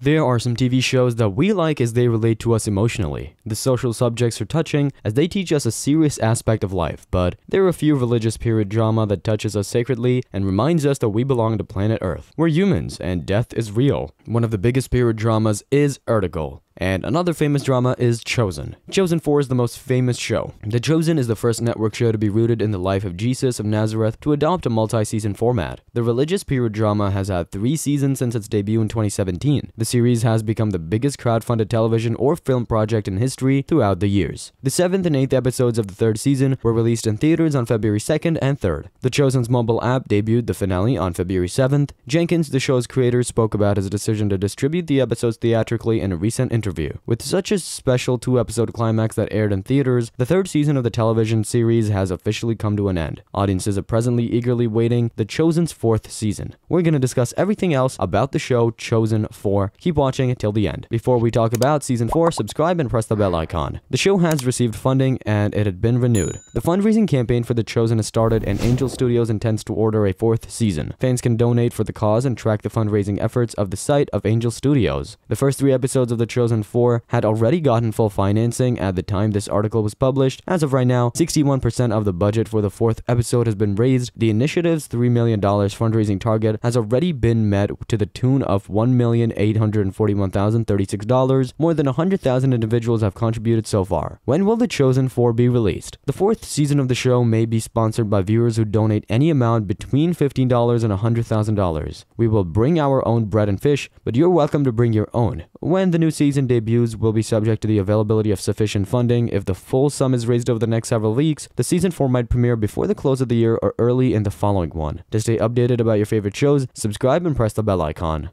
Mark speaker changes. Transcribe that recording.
Speaker 1: There are some TV shows that we like as they relate to us emotionally. The social subjects are touching as they teach us a serious aspect of life, but there are a few religious period drama that touches us sacredly and reminds us that we belong to planet Earth. We're humans and death is real. One of the biggest period dramas is Ertugrul. And another famous drama is Chosen. Chosen 4 is the most famous show. The Chosen is the first network show to be rooted in the life of Jesus of Nazareth to adopt a multi-season format. The religious period drama has had three seasons since its debut in 2017. The series has become the biggest crowd-funded television or film project in history throughout the years. The seventh and eighth episodes of the third season were released in theaters on February 2nd and 3rd. The Chosen's mobile app debuted the finale on February 7th. Jenkins, the show's creator, spoke about his decision to distribute the episodes theatrically in a recent interview interview. With such a special two episode climax that aired in theaters, the third season of the television series has officially come to an end. Audiences are presently eagerly waiting The Chosen's fourth season. We're going to discuss everything else about the show Chosen 4. Keep watching until the end. Before we talk about season 4, subscribe and press the bell icon. The show has received funding and it had been renewed. The fundraising campaign for The Chosen has started and Angel Studios intends to order a fourth season. Fans can donate for the cause and track the fundraising efforts of the site of Angel Studios. The first three episodes of The Chosen 2004 had already gotten full financing at the time this article was published. As of right now, 61% of the budget for the fourth episode has been raised. The initiative's $3 million fundraising target has already been met to the tune of $1,841,036. More than 100,000 individuals have contributed so far. When will The Chosen 4 be released? The fourth season of the show may be sponsored by viewers who donate any amount between $15 and $100,000. We will bring our own bread and fish, but you're welcome to bring your own. When the new season debuts will be subject to the availability of sufficient funding. If the full sum is raised over the next several weeks, the season 4 might premiere before the close of the year or early in the following one. To stay updated about your favorite shows, subscribe and press the bell icon.